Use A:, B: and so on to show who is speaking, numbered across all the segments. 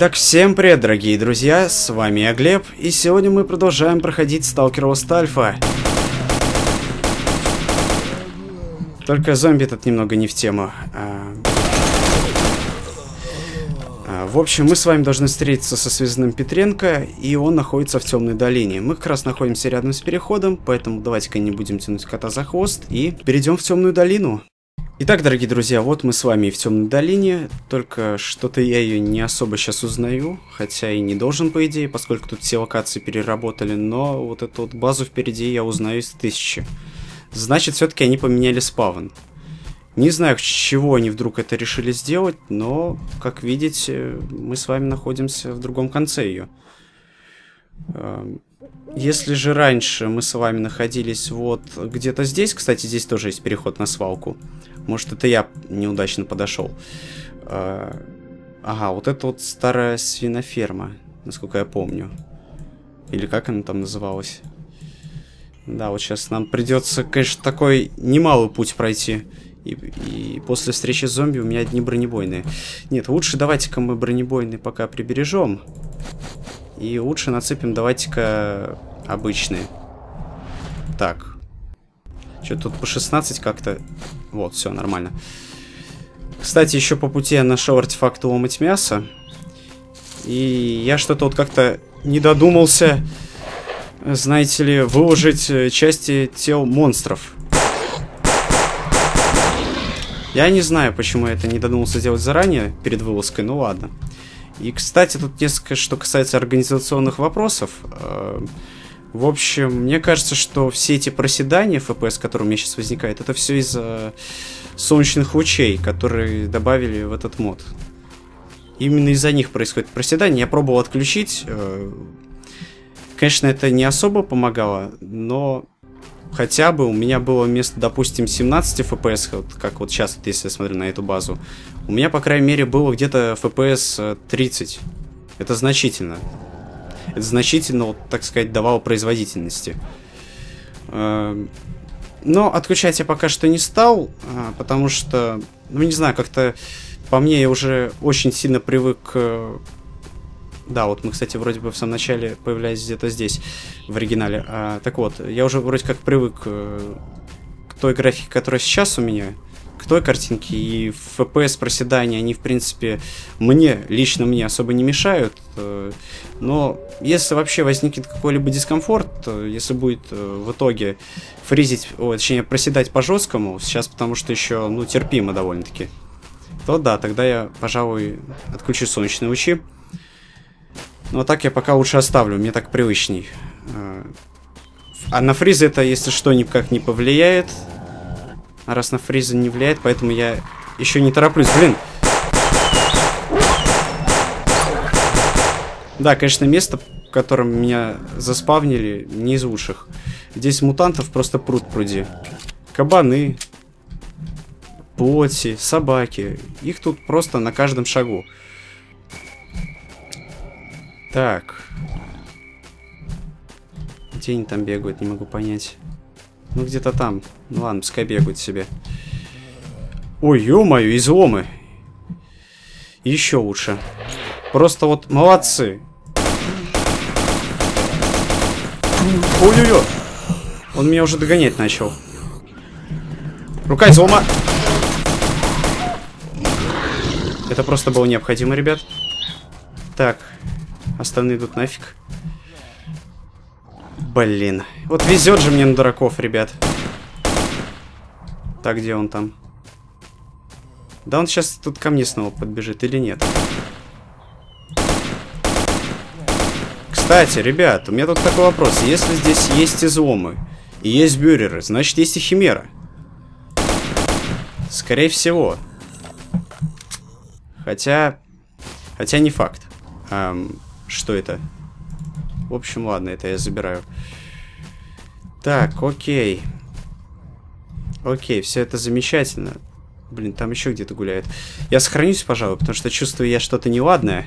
A: Итак, всем привет, дорогие друзья, с вами я, Глеб, и сегодня мы продолжаем проходить Сталкер Ост Альфа. Только зомби тут немного не в тему. А... А, в общем, мы с вами должны встретиться со связанным Петренко, и он находится в темной долине. Мы как раз находимся рядом с переходом, поэтому давайте-ка не будем тянуть кота за хвост и перейдем в темную долину. Итак, дорогие друзья, вот мы с вами в темной долине, только что-то я ее не особо сейчас узнаю, хотя и не должен, по идее, поскольку тут все локации переработали, но вот эту вот базу впереди я узнаю из тысячи. Значит, все-таки они поменяли спавн. Не знаю, с чего они вдруг это решили сделать, но, как видите, мы с вами находимся в другом конце ее. Если же раньше мы с вами находились вот где-то здесь, кстати, здесь тоже есть переход на свалку. Может, это я неудачно подошел. А, ага, вот это вот старая свиноферма, насколько я помню. Или как она там называлась? Да, вот сейчас нам придется, конечно, такой немалый путь пройти. И, и после встречи с зомби у меня одни бронебойные. Нет, лучше давайте-ка мы бронебойные пока прибережем. И лучше нацепим давайте-ка обычные. Так. Что тут по 16 как-то... Вот, все, нормально. Кстати, еще по пути я нашел артефакт ломать мясо. И я что-то вот как-то не додумался, знаете ли, выложить э, части тел монстров. Я не знаю, почему я это не додумался сделать заранее, перед вылазкой, ну ладно. И, кстати, тут несколько, что касается организационных вопросов. Э, в общем, мне кажется, что все эти проседания FPS, которые у меня сейчас возникают, это все из-за солнечных лучей, которые добавили в этот мод. Именно из-за них происходит проседание. Я пробовал отключить. Э, конечно, это не особо помогало, но хотя бы у меня было вместо, допустим, 17 FPS, вот как вот сейчас, если я смотрю на эту базу, у меня, по крайней мере, было где-то FPS 30. Это значительно это значительно, вот, так сказать, давало производительности. Эм, но отключать я пока что не стал, а, потому что, ну не знаю, как-то по мне я уже очень сильно привык. Да, вот мы, кстати, вроде бы в самом начале появлялись где-то здесь, в оригинале. А, так вот, я уже вроде как привык э, к той графике, которая сейчас у меня к той картинке, и FPS проседания, они, в принципе, мне, лично мне особо не мешают. Э, но если вообще возникнет какой-либо дискомфорт, если будет э, в итоге фризить, о, точнее, проседать по жесткому, сейчас потому что еще, ну, терпимо довольно-таки, то да, тогда я, пожалуй, отключу солнечные лучи. Но так я пока лучше оставлю, мне так привычней. Э, а на фриз это, если что, никак не повлияет. А раз на фриза не влияет, поэтому я еще не тороплюсь. Блин! Да, конечно, место, в котором меня заспавнили, не из лучших. Здесь мутантов просто пруд пруди. Кабаны, плоти, собаки. Их тут просто на каждом шагу. Так. Где они там бегают, не могу понять. Ну, где-то там. Ну ладно, пускай бегают себе. Ой, ё-моё, изломы. Еще лучше. Просто вот молодцы. Ой-ой-ой. Он меня уже догонять начал. Рука излома. Это просто было необходимо, ребят. Так. Остальные идут нафиг. Блин. Вот везет же мне на дураков, ребят. Так, где он там? Да он сейчас тут ко мне снова подбежит или нет? Кстати, ребят, у меня тут такой вопрос. Если здесь есть изломы и есть бюреры, значит есть и химера. Скорее всего. Хотя... Хотя не факт. Эм, что это? В общем, ладно, это я забираю. Так, окей. Окей, все это замечательно. Блин, там еще где-то гуляет. Я сохранюсь, пожалуй, потому что чувствую я что-то неладное.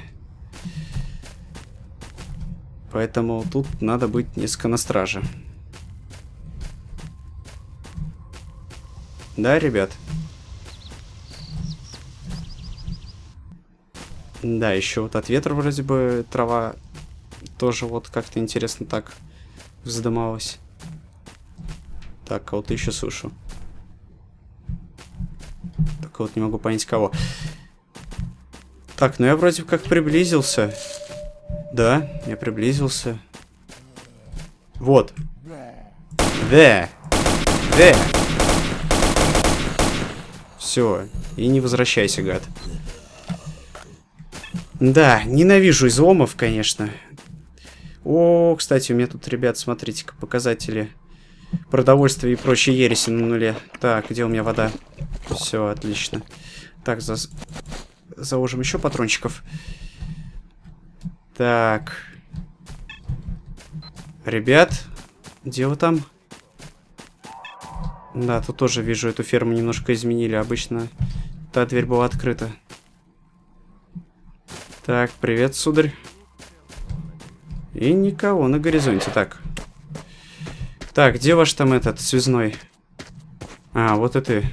A: Поэтому тут надо быть несколько на страже. Да, ребят? Да, еще вот от ветра вроде бы трава тоже вот как-то интересно так вздымалась. Так, кого-то еще слышу. Только вот не могу понять, кого. Так, ну я вроде как приблизился. Да, я приблизился. Вот. Да. Да. Все. И не возвращайся, гад. Да, ненавижу изломов, конечно. О, кстати, у меня тут, ребят, смотрите-ка, показатели продовольствия и прочей ереси на нуле. Так, где у меня вода? Все, отлично. Так, за... заложим еще патрончиков. Так. Ребят, где вы там? Да, тут тоже вижу, эту ферму немножко изменили. Обычно та дверь была открыта. Так, привет, сударь. И никого на горизонте. Так. Так, где ваш там этот связной? А, вот это.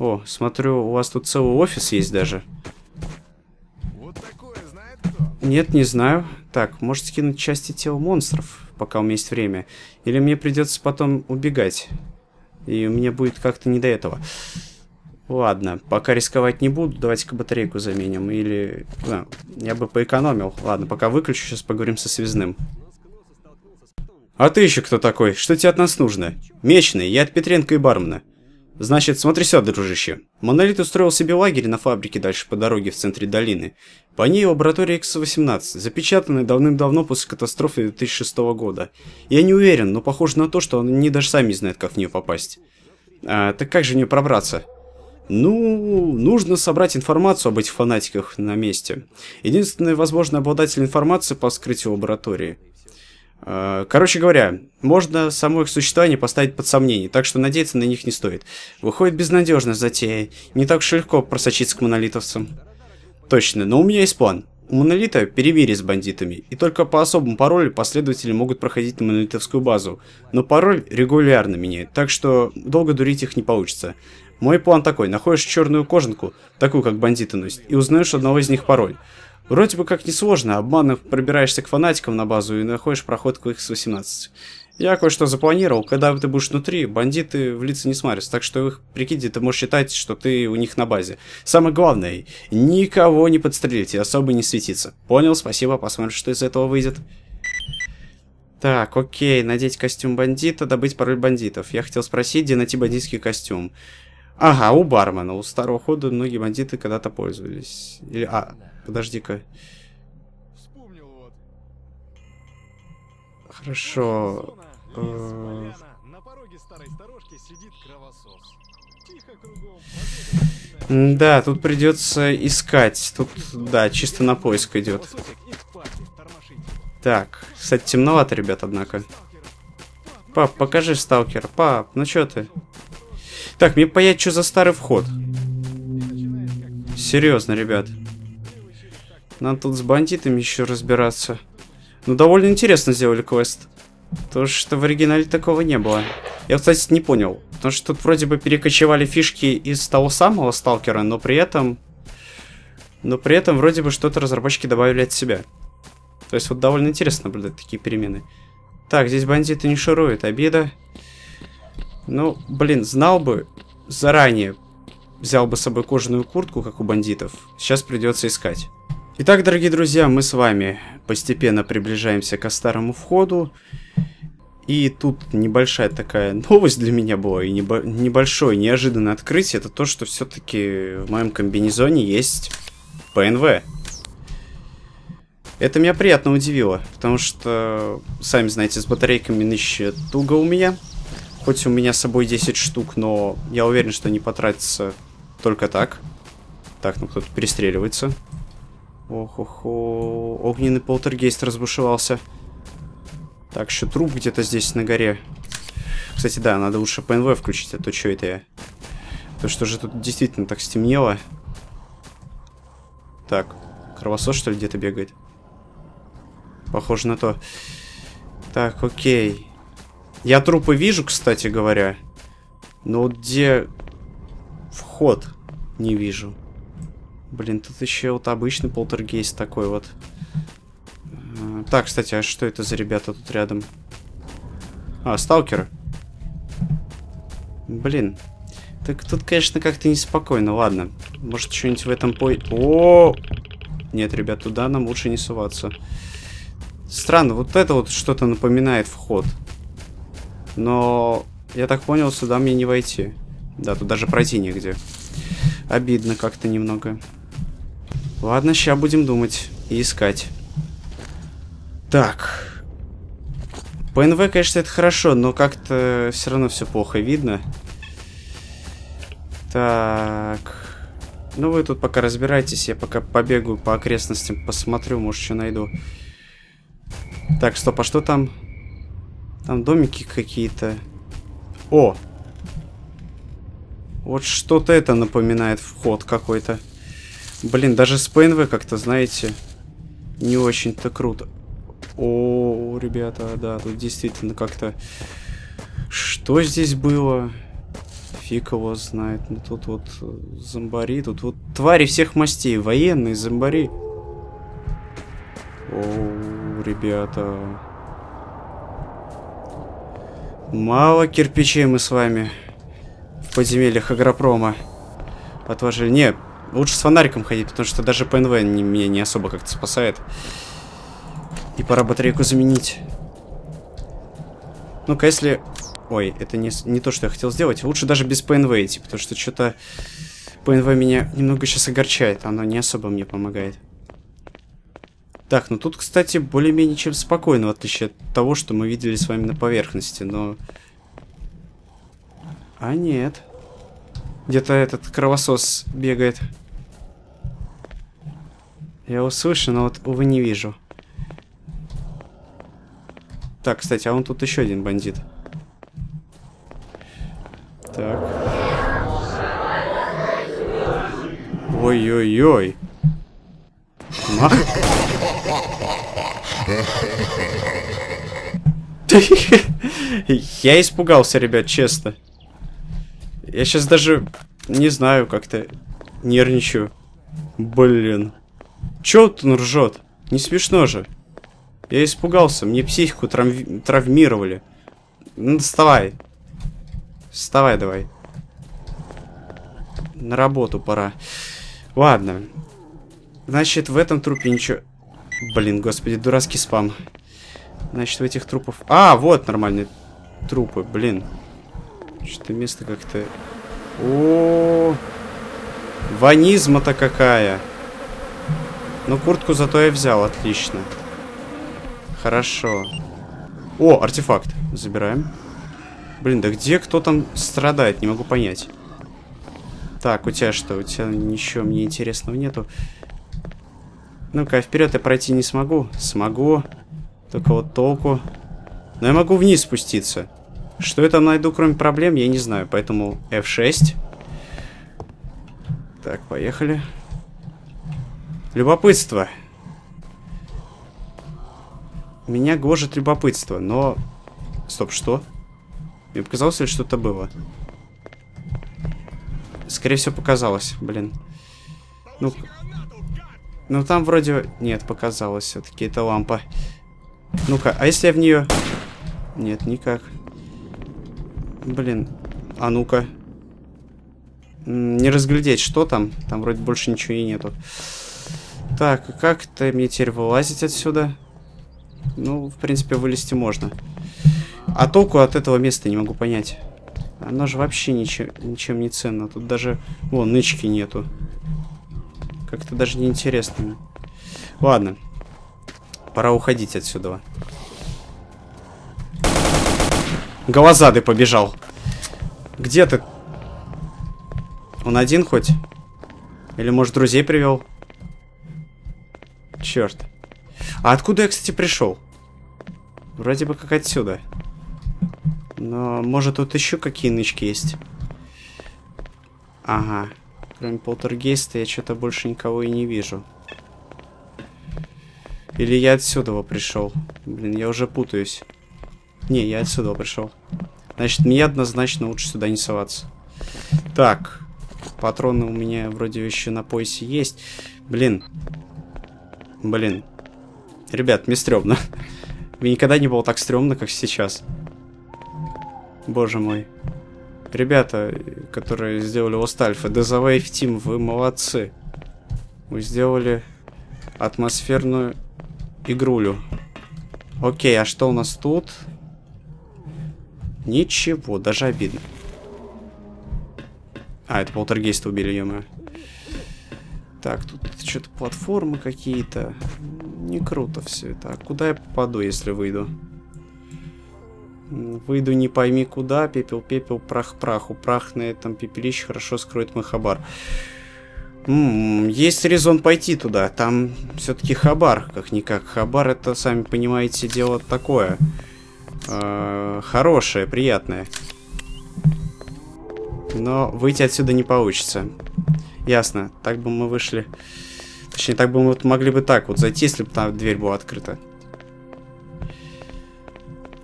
A: О, смотрю, у вас тут целый офис есть даже. Вот такое знает кто? Нет, не знаю. Так, можете скинуть части тел монстров, пока у меня есть время. Или мне придется потом убегать. И мне будет как-то не до этого. Ладно, пока рисковать не буду, давайте-ка батарейку заменим. Или... А, я бы поэкономил. Ладно, пока выключу, сейчас поговорим со связным. А ты еще кто такой? Что тебе от нас нужно? Мечный, я от Петренко и Бармана. Значит, смотри сюда, дружище. Монолит устроил себе лагерь на фабрике дальше по дороге в центре долины. По ней лаборатория X-18, запечатанная давным-давно после катастрофы 2006 года. Я не уверен, но похоже на то, что они даже сами не знают, как в нее попасть. А, так как же в нее пробраться? Ну, нужно собрать информацию об этих фанатиках на месте. Единственный возможный обладатель информации по вскрытию лаборатории. А, короче говоря, можно само их существование поставить под сомнение, так что надеяться на них не стоит. Выходит безнадежная затея, не так уж легко просочиться к монолитовцам. Точно, но у меня есть план. У Монолита перемирие с бандитами, и только по особому паролю последователи могут проходить на монолитовскую базу. Но пароль регулярно меняют, так что долго дурить их не получится. Мой план такой, находишь черную кожанку, такую как бандиты носят, и узнаешь одного из них пароль. Вроде бы как несложно, обманно пробираешься к фанатикам на базу и находишь проход к X-18. Я кое-что запланировал, когда ты будешь внутри, бандиты в лица не смотрятся, так что их прикиде ты можешь считать, что ты у них на базе. Самое главное, никого не подстрелить и особо не светиться. Понял, спасибо, посмотрим, что из этого выйдет. Так, окей, надеть костюм бандита, добыть пароль бандитов. Я хотел спросить, где найти бандитский костюм. Ага, у бармена. У старого хода многие бандиты когда-то пользовались. Или... А, подожди-ка. Хорошо. Э, да, тут придется искать. Тут, да, чисто на поиск идет. Так, кстати, темновато, ребят, однако. Пап, покажи сталкер. Пап, ну чё ты? Так, мне понять, что за старый вход. Серьезно, ребят. Нам тут с бандитами еще разбираться. Ну, довольно интересно сделали квест. То, что в оригинале такого не было. Я, кстати, не понял. Потому что тут вроде бы перекочевали фишки из того самого сталкера, но при этом... Но при этом вроде бы что-то разработчики добавили от себя. То есть вот довольно интересно наблюдать такие перемены. Так, здесь бандиты не шуруют. Обида. Ну, блин, знал бы заранее, взял бы с собой кожаную куртку, как у бандитов. Сейчас придется искать. Итак, дорогие друзья, мы с вами постепенно приближаемся к старому входу. И тут небольшая такая новость для меня была, и небо небольшое неожиданное открытие, это то, что все-таки в моем комбинезоне есть ПНВ. Это меня приятно удивило, потому что, сами знаете, с батарейками нынче туго у меня. Хоть у меня с собой 10 штук, но я уверен, что не потратится только так. Так, ну кто-то перестреливается. Ох-охо. Огненный полтергейст разбушевался. Так, еще труп где-то здесь на горе. Кстати, да, надо лучше ПНВ включить, а то что это я? То что же тут действительно так стемнело. Так, кровосос что ли где-то бегает? Похоже на то. Так, окей. Я трупы вижу, кстати говоря. Но где вход не вижу. Блин, тут еще вот обычный полтергейст такой вот. А, так, кстати, а что это за ребята тут рядом? А, сталкеры. Блин. Так тут, конечно, как-то неспокойно. Ладно. Может, что-нибудь в этом пой... О! Нет, ребят, туда нам лучше не суваться. Странно, вот это вот что-то напоминает вход. Но, я так понял, сюда мне не войти. Да, тут даже пройти негде. Обидно как-то немного. Ладно, сейчас будем думать и искать. Так. ПНВ, конечно, это хорошо, но как-то все равно все плохо видно. Так. Ну, вы тут пока разбирайтесь, я пока побегаю по окрестностям, посмотрю, может, что найду. Так, стоп, а что там? Там домики какие-то. О! Вот что-то это напоминает вход какой-то. Блин, даже с ПНВ как-то, знаете, не очень-то круто. О, ребята, да, тут действительно как-то... Что здесь было? Фиг его знает. Ну тут вот э, зомбари, тут вот твари всех мастей. Военные зомбари. О, ребята. Мало кирпичей мы с вами в подземельях Агропрома отложили. Не, лучше с фонариком ходить, потому что даже ПНВ не, меня не особо как-то спасает. И пора батарейку заменить. Ну-ка, если... Ой, это не, не то, что я хотел сделать. Лучше даже без ПНВ идти, потому что что-то... ПНВ меня немного сейчас огорчает. Оно не особо мне помогает. Так, ну тут, кстати, более-менее чем спокойно, в отличие от того, что мы видели с вами на поверхности, но... А нет. Где-то этот кровосос бегает. Я его но вот, увы, не вижу. Так, кстати, а он тут еще один бандит. Так. Ой-ой-ой. Я испугался, ребят, честно. Я сейчас даже не знаю, как-то нервничаю. Блин. Чё он ржет? Не смешно же. Я испугался, мне психику травми травмировали. Ну, вставай. Вставай давай. На работу пора. Ладно. Значит, в этом трупе ничего... Блин, господи, дурацкий спам. Значит, в этих трупов... А, вот нормальные трупы, блин. Что-то место как-то... О, Ванизма-то какая. Ну, куртку зато я взял, отлично. Хорошо. О, артефакт. Забираем. Блин, да где кто там страдает? Не могу понять. Так, у тебя что? У тебя ничего мне интересного нету. Ну-ка, вперед я пройти не смогу. Смогу. Только вот толку. Но я могу вниз спуститься. Что я там найду, кроме проблем, я не знаю. Поэтому F6. Так, поехали. Любопытство. Меня гложет любопытство, но... Стоп, что? Мне показалось ли что-то было? Скорее всего, показалось, блин. Ну, ну там вроде... Нет, показалось все-таки, это лампа. Ну-ка, а если я в нее... Нет, никак. Блин, а ну-ка. Не разглядеть, что там. Там вроде больше ничего и нету. Так, как-то мне теперь вылазить отсюда? Ну, в принципе, вылезти можно. А толку от этого места не могу понять. Оно же вообще ничем, ничем не ценно. Тут даже... Вон, нычки нету. Как-то даже неинтересно. Ладно. Пора уходить отсюда. Голозады побежал. Где ты? Он один хоть? Или, может, друзей привел? Черт. А откуда я, кстати, пришел? Вроде бы как отсюда. Но, может, тут еще какие нычки есть? Ага. Кроме полтергейста я что-то больше никого и не вижу. Или я отсюда пришел. Блин, я уже путаюсь. Не, я отсюда пришел. Значит, мне однозначно лучше сюда не соваться. Так. патроны у меня вроде еще на поясе есть. Блин. Блин. Ребят, мне стрёмно. Мне никогда не было так стрёмно, как сейчас. Боже мой. Ребята, которые сделали Lost Alpha, Desawave Team, вы молодцы. Вы сделали атмосферную игрулю. Окей, а что у нас тут? Ничего, даже обидно. А, это полтергейста убили, ё Так, тут что-то платформы какие-то. Не круто все это. А куда я попаду, если выйду? Выйду не пойми куда. Пепел, пепел, прах, на этом пепелище хорошо скроет мой хабар. М -м, есть резон пойти туда. Там все-таки хабар, как-никак. Хабар это, сами понимаете, дело такое. -э хорошее, приятное. Но выйти отсюда не получится. Ясно. Так бы мы вышли... Точнее, так бы мы вот могли бы так вот зайти, если бы там дверь была открыта.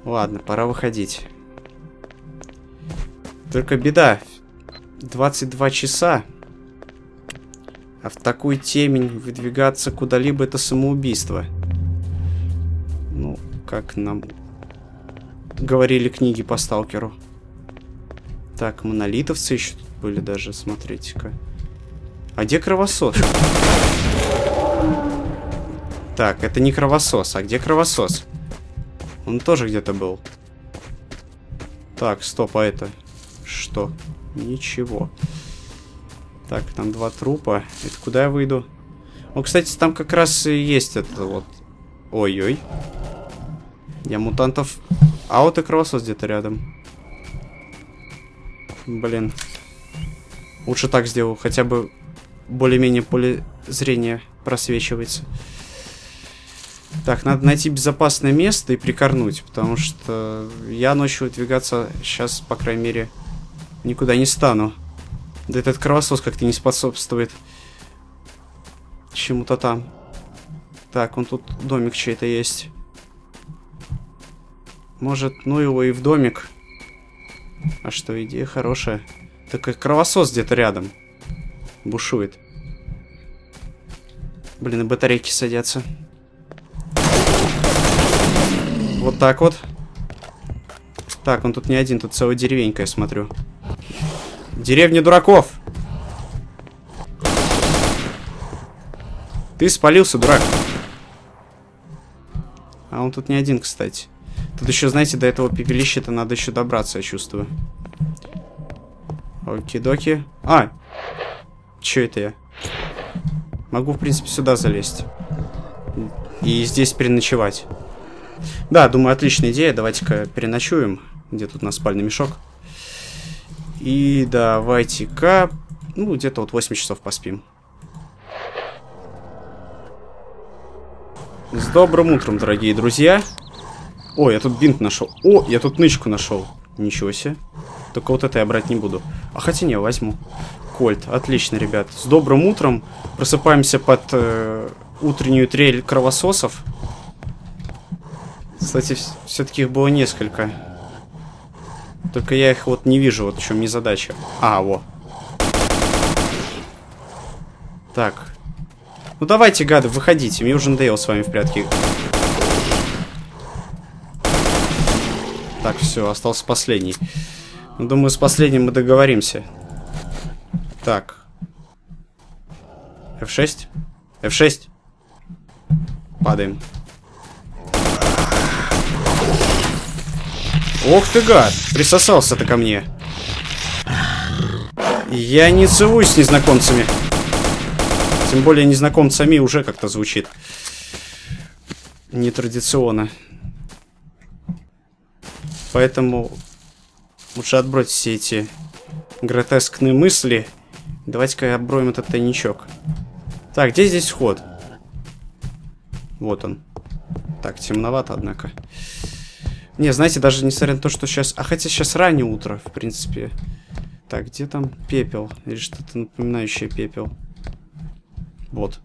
A: Ладно, пора выходить. Только беда. 22 часа. А в такую темень выдвигаться куда-либо это самоубийство. Ну, как нам говорили книги по сталкеру. Так, монолитовцы еще тут были даже, смотрите-ка. А где кровосос? Так, это не кровосос, а где кровосос? Он тоже где-то был. Так, стоп, а это... Что? Ничего. Так, там два трупа. Это куда я выйду? Ну, кстати, там как раз и есть это вот... Ой-ой. Я мутантов... А вот и кровосос где-то рядом. Блин. Лучше так сделаю. Хотя бы более-менее поле зрения просвечивается. Так, надо найти безопасное место и прикорнуть, потому что я ночью выдвигаться сейчас, по крайней мере, никуда не стану. Да этот кровосос как-то не способствует чему-то там. Так, он тут домик чей-то есть. Может, ну его и в домик. А что, идея хорошая. Так и кровосос где-то рядом. Бушует. Блин, и батарейки садятся. Вот так вот. Так, он тут не один, тут целая деревенька, я смотрю. Деревня дураков! Ты спалился, дурак. А он тут не один, кстати. Тут еще, знаете, до этого пепелища-то надо еще добраться, я чувствую. Оки-доки. А! Че это я? Могу, в принципе, сюда залезть. И здесь переночевать. Да, думаю, отличная идея. Давайте-ка переночуем. Где тут у нас спальный мешок? И давайте-ка... Ну, где-то вот 8 часов поспим. С добрым утром, дорогие друзья. О, я тут бинт нашел. О, я тут нычку нашел. Ничего себе. Только вот это я брать не буду. А хотя не, возьму. Кольт. Отлично, ребят. С добрым утром. Просыпаемся под э, утреннюю трель кровососов. Кстати, все-таки их было несколько. Только я их вот не вижу, вот в чем не задача. А, во. Так. Ну давайте, гады, выходите. Мне уже надоело с вами в прятки. Так, все, остался последний. Ну, думаю, с последним мы договоримся. Так. F6? F6? Падаем. Ох ты гад, присосался-то ко мне. Я не целуюсь с незнакомцами. Тем более незнакомцами уже как-то звучит. Нетрадиционно. Поэтому лучше отбросить все эти гротескные мысли Давайте-ка оброем этот тайничок. Так, где здесь вход? Вот он. Так, темновато, однако. Не, знаете, даже несмотря на то, что сейчас... А хотя сейчас раннее утро, в принципе. Так, где там пепел? Или что-то напоминающее пепел? Вот.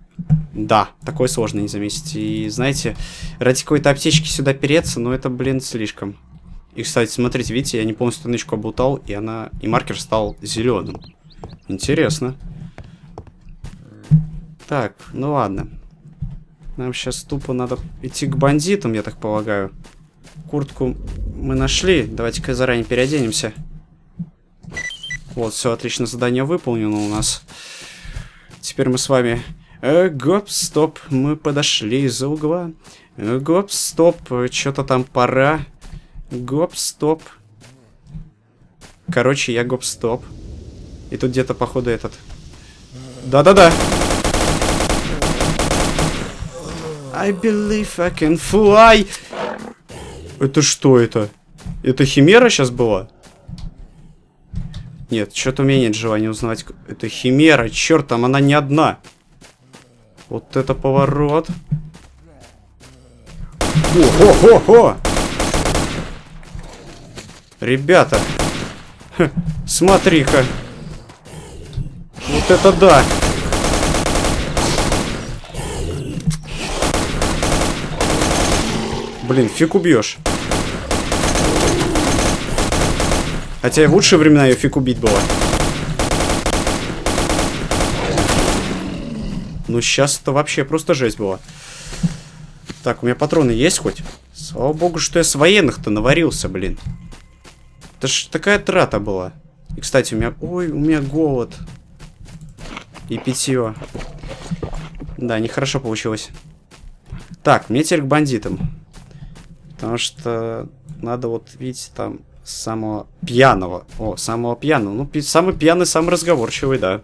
A: Да, такое сложно не заметить. И, знаете, ради какой-то аптечки сюда переться, но это, блин, слишком. И, кстати, смотрите, видите, я не полностью нычку обутал, и она... И маркер стал зеленым. Интересно. Так, ну ладно. Нам сейчас тупо надо идти к бандитам, я так полагаю. Куртку мы нашли. Давайте-ка заранее переоденемся. Вот, все, отлично, задание выполнено у нас. Теперь мы с вами... Э, гоп, стоп, мы подошли из-за угла. Э, гоп, стоп, что-то там пора. Гоп, стоп. Короче, я гоп, стоп. И тут где-то, походу, этот... Да-да-да. I believe I can fly. Это что это? Это химера сейчас была? Нет, что-то у меня нет желания узнавать. Это химера, черт, там она не одна. Вот это поворот. О-хо-хо-хо! Ребята, смотри-ка. Вот это да! Блин, фиг убьешь. Хотя и в лучшие времена ее фиг убить было. Ну, сейчас это вообще просто жесть была. Так, у меня патроны есть хоть? Слава богу, что я с военных-то наварился, блин. Это ж такая трата была. И, кстати, у меня... Ой, у меня голод. И питье. Да, нехорошо получилось. Так, мне теперь к бандитам. Потому что надо вот, видите, там самого пьяного. О, самого пьяного. Ну, пи самый пьяный, самый разговорчивый, да.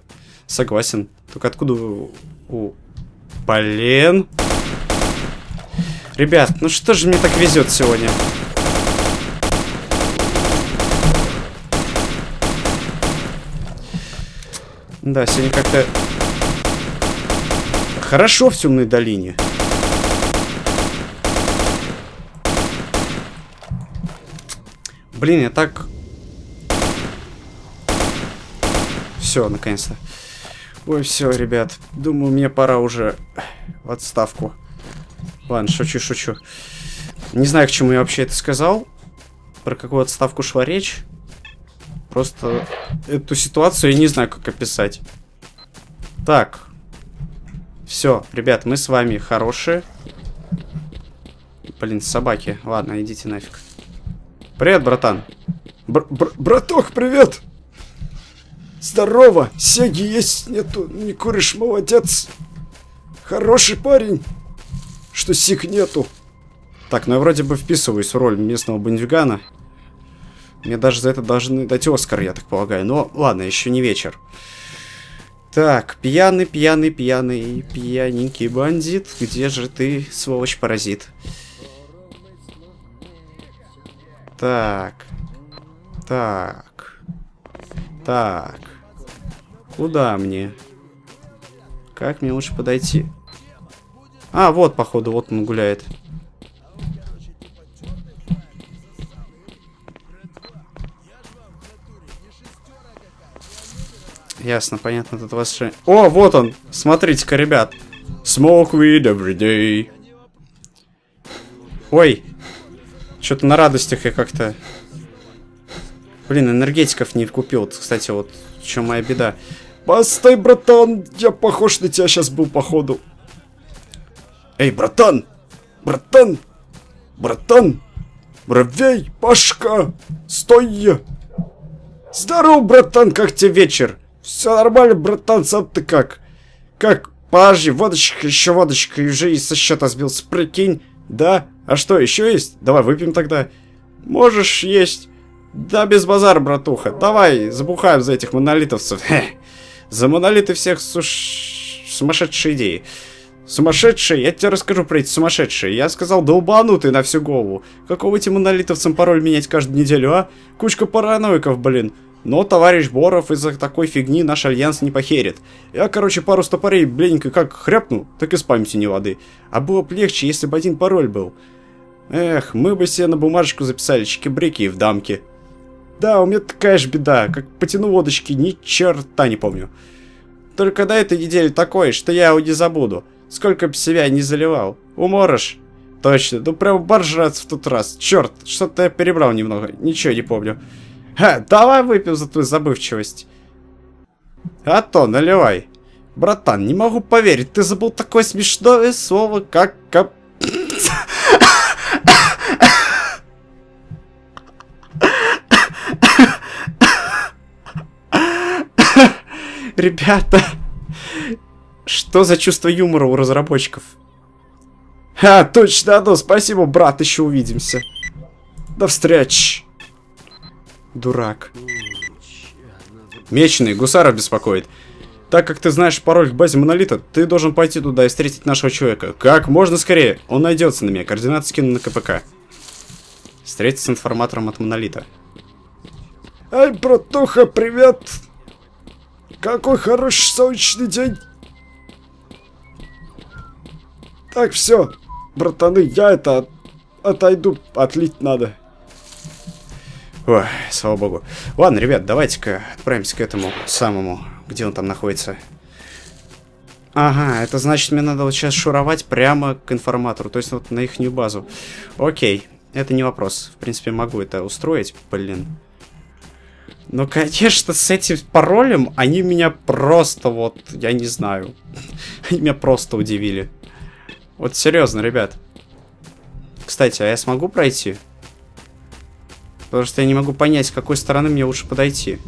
A: Согласен. Только откуда вы... У... Блин. Ребят, ну что же мне так везет сегодня? Да, сегодня как-то хорошо в темной долине. Блин, я так... Все, наконец-то. Ой, все, ребят. Думаю, мне пора уже в отставку. Ладно, шучу, шучу. Не знаю, к чему я вообще это сказал. Про какую отставку шла речь. Просто эту ситуацию я не знаю, как описать. Так. Все, ребят, мы с вами хорошие. Блин, собаки. Ладно, идите нафиг. Привет, братан.
B: Бр бр браток, привет. Здорово. Сеги есть нету. Не куришь, молодец. Хороший парень. Что сик нету.
A: Так, ну я вроде бы вписываюсь в роль местного бандюгана. Мне даже за это должны дать Оскар, я так полагаю. Но ладно, еще не вечер. Так, пьяный, пьяный, пьяный, пьяненький бандит. Где же ты, сволочь-паразит? Так. Так. Так. Куда мне? Как мне лучше подойти? А, вот, походу, вот он гуляет. Ясно, понятно, тут вас... О, вот он! Смотрите-ка, ребят. Smoke weed every day. Ой, что-то на радостях я как-то... Блин, энергетиков не купил. Кстати, вот в чем моя беда.
B: Постой, братан, я похож на тебя сейчас был, походу. Эй, братан! Братан! Братан! Бровей, Пашка! Стой! Здорово, братан, как тебе вечер? Все нормально, братан, сам ты как? Как? Подожди, водочка, еще водочка, и уже и со счета сбился, прикинь. Да? А что, еще есть? Давай выпьем тогда. Можешь есть. Да без базара, братуха. Давай, забухаем за этих монолитовцев. За монолиты всех сумасшедшие идеи. Сумасшедшие? Я тебе расскажу про эти сумасшедшие. Я сказал, долбанутый на всю голову. Какого этим монолитовцам пароль менять каждую неделю, а? Кучка параноиков, блин. Но товарищ Боров из-за такой фигни наш альянс не похерит. Я, короче, пару стопорей, блененько, как хряпну, так и с не воды. А было бы легче, если бы один пароль был. Эх, мы бы себе на бумажечку записали чики-брики в дамке. Да, у меня такая же беда, как потяну водочки, ни черта не помню. Только до этой недели такой, что я его не забуду. Сколько бы себя не заливал. Уморож? Точно, ну прям боржаться в тот раз. Черт, что-то я перебрал немного, ничего не помню. Ха, давай выпьем за твою забывчивость.
A: А то, наливай. Братан, не могу поверить, ты забыл такое смешное слово, как... Кап... Ребята, что за чувство юмора у разработчиков? А, точно, ну, спасибо, брат, еще увидимся. До встречи. Дурак. Меченый, гусара беспокоит. Так как ты знаешь пароль к базе Монолита, ты должен пойти туда и встретить нашего человека. Как можно скорее. Он найдется на меня. Координаты скину на КПК. Встретиться с информатором от Монолита.
B: Эй, братуха, привет! Какой хороший солнечный день! Так, все, братаны, я это отойду, отлить надо.
A: Ой, слава богу. Ладно, ребят, давайте-ка отправимся к этому самому, где он там находится. Ага, это значит, мне надо вот сейчас шуровать прямо к информатору, то есть вот на ихнюю базу. Окей, это не вопрос. В принципе, могу это устроить, блин. Но, конечно, с этим паролем они меня просто вот, я не знаю. Они меня просто удивили. Вот серьезно, ребят. Кстати, а я смогу пройти? Потому что я не могу понять, с какой стороны мне лучше подойти.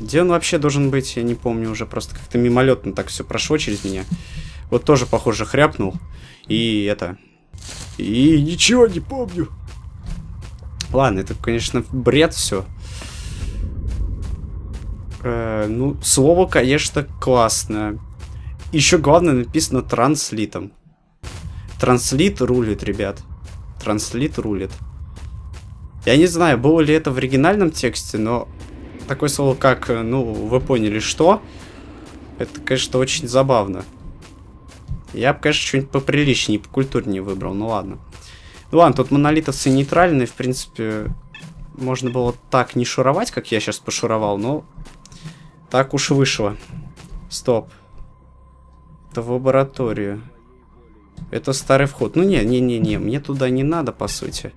A: Где он вообще должен быть, я не помню уже. Просто как-то мимолетно так все прошло через меня. Вот тоже, похоже, хряпнул. И это...
B: И ничего не помню.
A: Ладно, это, конечно, бред все. Э, ну, слово, конечно, классное. Еще главное написано транслитом. Транслит рулит, ребят. Транслит рулит. Я не знаю, было ли это в оригинальном тексте, но такое слово как, ну, вы поняли, что? Это, конечно, очень забавно. Я бы, конечно, что-нибудь поприличнее, покультурнее выбрал, ну ладно. Ну ладно, тут монолитовцы нейтральные, в принципе, можно было так не шуровать, как я сейчас пошуровал, но так уж вышло. Стоп. Это в лабораторию. Это старый вход. Ну не, не, не, не, мне туда не надо, по сути.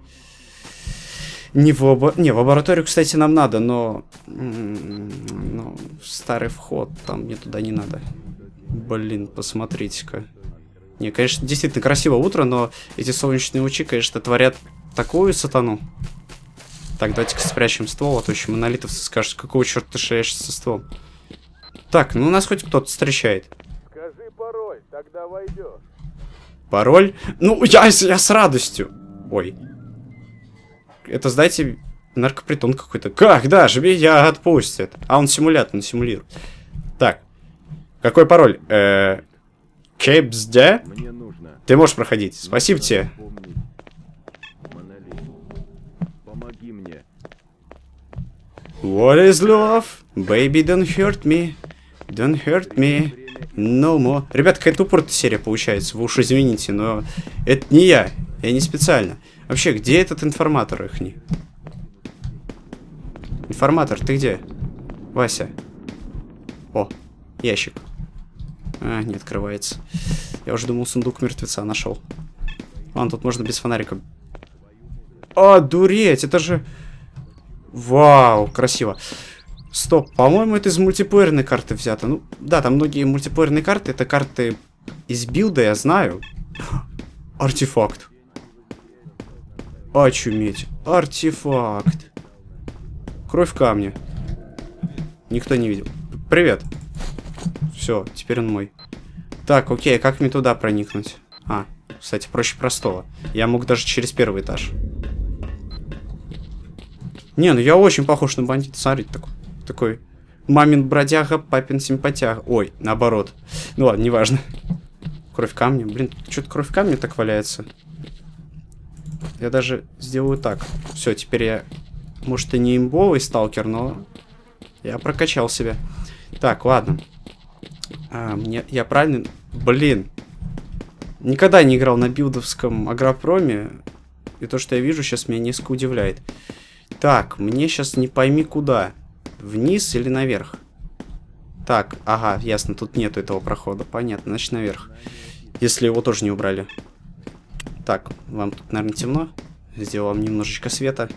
A: Не в, лабо... не, в лабораторию, кстати, нам надо, но... но... Старый вход, там мне туда не надо. Блин, посмотрите-ка. Не, конечно, действительно красиво утро, но эти солнечные лучи, конечно, творят такую сатану. Так, давайте-ка спрячем ствол, а то еще монолитовцы скажут, какого черта ты шляешься со стволом. Так, ну нас хоть кто-то встречает.
C: Скажи пароль, тогда войдешь.
A: Пароль? Ну, я, я с радостью. Ой, это, знаете, наркопритон какой-то. Как? Да, меня отпустят. А он симулятор, он симулирует. Так. Какой пароль? Э?
C: Мне нужно.
A: Ты можешь проходить. Спасибо тебе.
C: Помоги мне.
A: What is love? Baby, don't hurt me. Don't hurt me. No more. Ребят, какая тупорная серия получается. Вы уж извините, но это не я. Я не специально. Вообще, где этот информатор ихний? Информатор, ты где? Вася. О, ящик. А, не открывается. Я уже думал, сундук мертвеца нашел. Ладно, тут можно без фонарика. А, дуреть, это же... Вау, красиво. Стоп, по-моему, это из мультиплеерной карты взято. Ну, да, там многие мультиплеерные карты, это карты из билда, я знаю. Артефакт. Очуметь. Артефакт. Кровь камня. Никто не видел. Привет. Все, теперь он мой. Так, окей, как мне туда проникнуть? А, кстати, проще простого. Я мог даже через первый этаж. Не, ну я очень похож на бандита. Смотрите, такой, такой мамин бродяга, папин симпатяга. Ой, наоборот. Ну ладно, неважно. Кровь камня. Блин, что-то кровь камня так валяется. Я даже сделаю так. Все, теперь я... Может, и не имбовый сталкер, но... Я прокачал себя. Так, ладно. А, мне... Я правильно... Блин. Никогда не играл на билдовском агропроме. И то, что я вижу, сейчас меня несколько удивляет. Так, мне сейчас не пойми куда. Вниз или наверх? Так, ага, ясно, тут нету этого прохода. Понятно, значит наверх. Если его тоже не убрали. Так, вам тут, наверное, темно. Сделал вам немножечко света.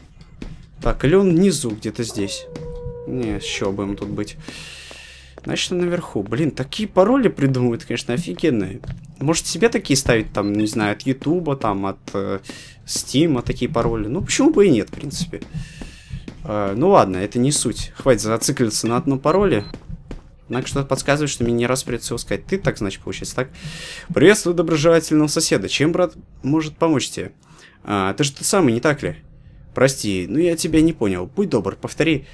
A: Так, или он внизу, где-то здесь. Не, еще бы им тут быть. Значит, он наверху. Блин, такие пароли придумывают, конечно, офигенные. Может, себе такие ставить, там, не знаю, от Ютуба, там, от э, такие пароли. Ну, почему бы и нет, в принципе. Э, ну, ладно, это не суть. Хватит зацикливаться на одном пароле. Однако что-то подсказывает, что мне не раз придется его сказать. Ты так, значит, получается, так? Приветствую доброжелательного соседа. Чем, брат, может помочь тебе? А, ты же тот самый, не так ли? Прости, ну я тебя не понял. Будь добр, повтори.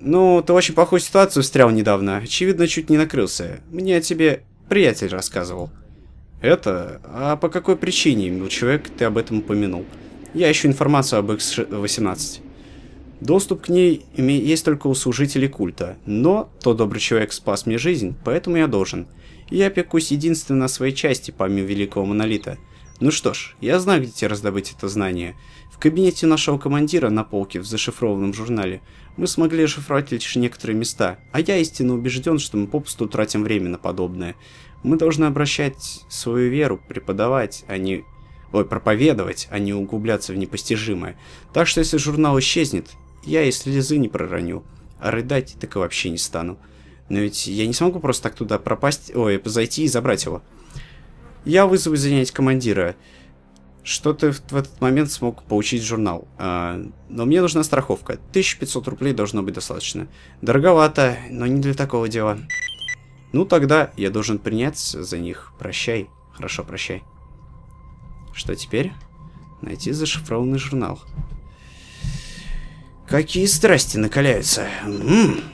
A: Ну, ты очень плохую ситуацию встрял недавно. Очевидно, чуть не накрылся. Мне о тебе приятель рассказывал. Это? А по какой причине, мил человек, ты об этом упомянул? Я ищу информацию об X-18. Доступ к ней есть только у служителей культа, но тот добрый человек спас мне жизнь, поэтому я должен. Я опекусь единственно своей части, помимо Великого Монолита. Ну что ж, я знаю, где тебе раздобыть это знание. В кабинете нашего командира на полке в зашифрованном журнале мы смогли расшифровать лишь некоторые места, а я истинно убежден, что мы попусту тратим время на подобное. Мы должны обращать свою веру, преподавать, а не... Ой, проповедовать, а не углубляться в непостижимое. Так что если журнал исчезнет, я и слезы не пророню, а рыдать так и вообще не стану. Но ведь я не смогу просто так туда пропасть, ой, зайти и забрать его. Я вызову занять командира. Что ты в, в этот момент смог получить журнал. А, но мне нужна страховка. 1500 рублей должно быть достаточно. Дороговато, но не для такого дела. Ну тогда я должен принять за них. Прощай. Хорошо, прощай. Что теперь? Найти зашифрованный журнал. Какие страсти накаляются. М -м.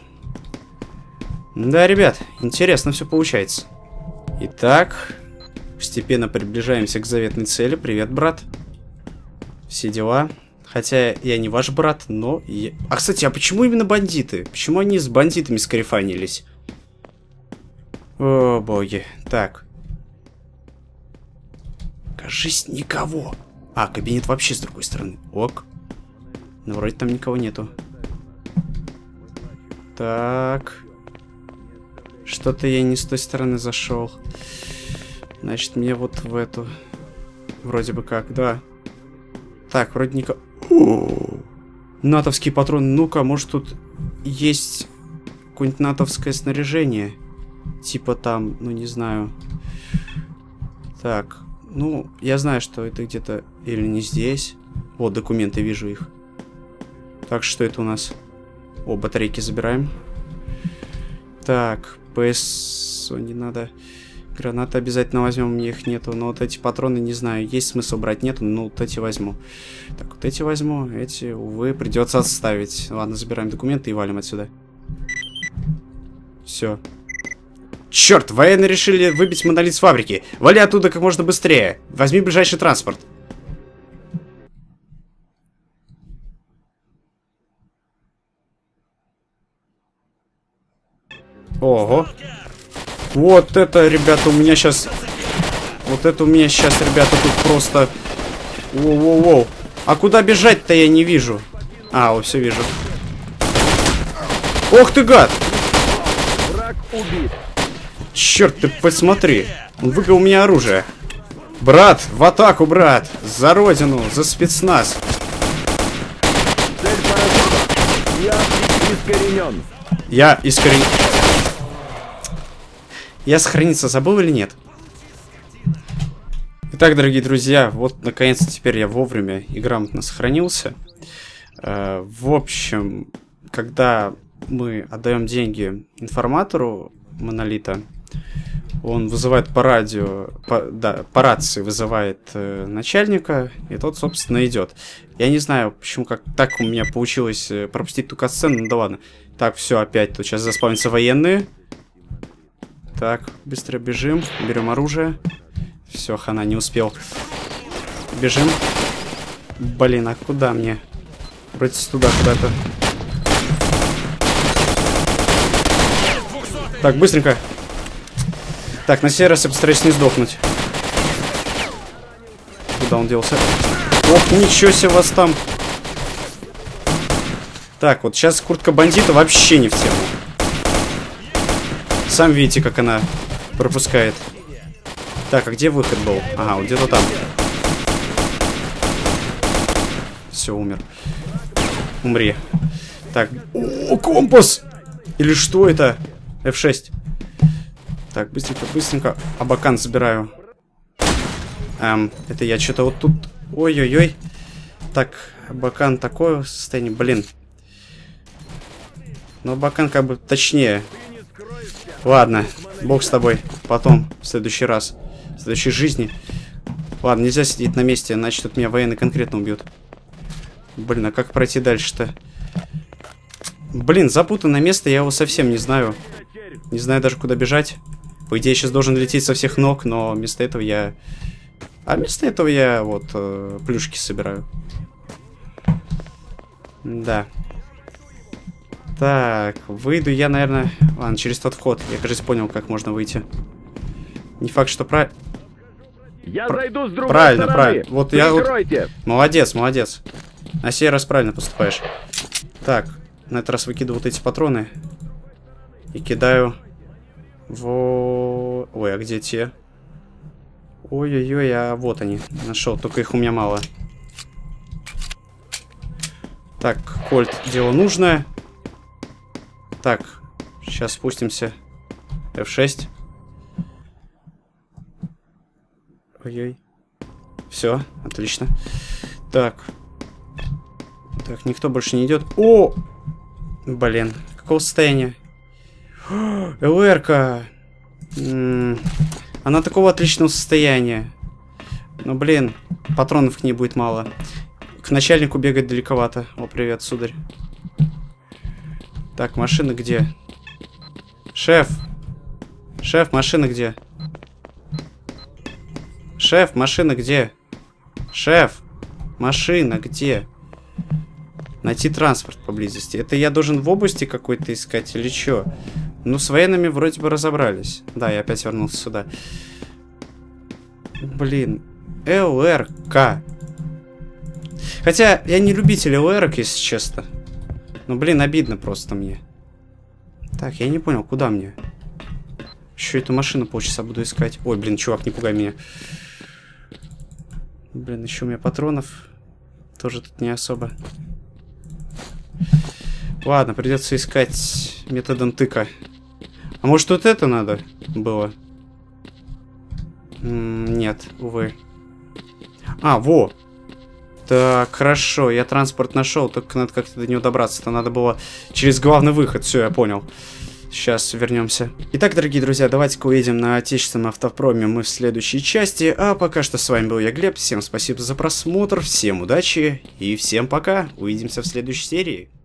A: Да, ребят, интересно все получается. Итак, постепенно приближаемся к заветной цели. Привет, брат. Все дела. Хотя я не ваш брат, но... Я... А, кстати, а почему именно бандиты? Почему они с бандитами скарифанились? О, боги. Так. Кажись, никого. А, кабинет вообще с другой стороны. Ок. Но вроде там никого нету. Так. Что-то я не с той стороны зашел. Значит, мне вот в эту. Вроде бы как, да. Так, вроде никого... Натовский патрон. Ну-ка, может тут есть какое-нибудь натовское снаряжение? Типа там, ну не знаю. Так, ну, я знаю, что это где-то или не здесь. Вот, документы, вижу их. Так, что это у нас? О, батарейки забираем. Так, ПС не надо. Гранаты обязательно возьмем, у меня их нету. Но вот эти патроны, не знаю, есть смысл брать, нету, но вот эти возьму. Так, вот эти возьму, эти, увы, придется отставить. Ладно, забираем документы и валим отсюда. Все. Черт, военные решили выбить монолит с фабрики. Вали оттуда как можно быстрее. Возьми ближайший транспорт. Ого. Вот это, ребята, у меня сейчас... Вот это у меня сейчас, ребята, тут просто... Воу-воу-воу. А куда бежать-то я не вижу. А, вот все вижу. Ох ты, гад! Враг убит. Черт, ты посмотри. Он выиграл у меня оружие. Брат, в атаку, брат! За родину, за спецназ! Я искоренен. Я искоренен. Я сохраниться забыл или нет? Итак, дорогие друзья, вот наконец-то теперь я вовремя и грамотно сохранился. Э, в общем, когда мы отдаем деньги информатору монолита, он вызывает по радио, по, да, по рации вызывает э, начальника, и тот, собственно, идет. Я не знаю, почему как так у меня получилось э, пропустить ту катсцену, ну да ладно. Так, все, опять тут сейчас заспавнятся военные. Так, быстро бежим. Берем оружие. Все, хана, не успел. Бежим. Блин, а куда мне? Вроде туда куда-то. Так, быстренько. Так, на сей раз я постараюсь не сдохнуть. Куда он делся? Ох, ничего себе вас там. Так, вот сейчас куртка бандита вообще не в тему. Сам видите, как она пропускает. Так, а где выход был? Ага, вот где-то там. Все, умер. Умри. Так, о, компас! Или что это? F6. Так, быстренько, быстренько. Абакан забираю. Эм, это я что-то вот тут... Ой-ой-ой. Так, Абакан такое состояние. Блин. Но Абакан как бы точнее. Ладно, бог с тобой. Потом, в следующий раз. В следующей жизни. Ладно, нельзя сидеть на месте, иначе тут меня военные конкретно убьют. Блин, а как пройти дальше-то? Блин, запутанное место, я его совсем не знаю. Не знаю даже, куда бежать. По идее, я сейчас должен лететь со всех ног, но вместо этого я... А вместо этого я вот э, плюшки собираю. Да. Так, выйду я, наверное... Ладно, через тот вход. Я, кажется, понял, как можно выйти. Не факт, что правильно...
C: Я зайду с другой
A: Правильно,
C: стороны.
A: правильно. Вот я вот...
C: Прикройте.
A: Молодец, молодец. На сей раз правильно поступаешь. Так, на этот раз выкидываю вот эти патроны. И кидаю... Во... Ой, а где те? Ой-ой-ой, а вот они. Нашел, только их у меня мало. Так, кольт, дело нужное. Так, сейчас спустимся. F6. Ой-ой. Все, отлично. Так. Так, никто больше не идет. О! Блин, какого состояния? ЛРка. Она такого отличного состояния. Но, блин, патронов к ней будет мало. К начальнику бегать далековато. О, привет, сударь. Так, машина где? Шеф! Шеф, машина где? Шеф, машина где? Шеф, машина где? Найти транспорт поблизости. Это я должен в области какой-то искать или что? Ну, с военными вроде бы разобрались. Да, я опять вернулся сюда. Блин. ЛРК. Хотя, я не любитель ЛРК, если честно. Ну, блин, обидно просто мне. Так, я не понял, куда мне? Еще эту машину полчаса буду искать. Ой, блин, чувак, не пугай меня. Блин, еще у меня патронов. Тоже тут не особо. Ладно, придется искать методом тыка. А может вот это надо было? М -м нет, увы. А, во! Так, хорошо, я транспорт нашел, только надо как-то до него добраться-то. Надо было через главный выход, все, я понял. Сейчас вернемся. Итак, дорогие друзья, давайте-ка уедем на отечественном автопроме мы в следующей части. А пока что с вами был я, Глеб. Всем спасибо за просмотр, всем удачи и всем пока. Увидимся в следующей серии.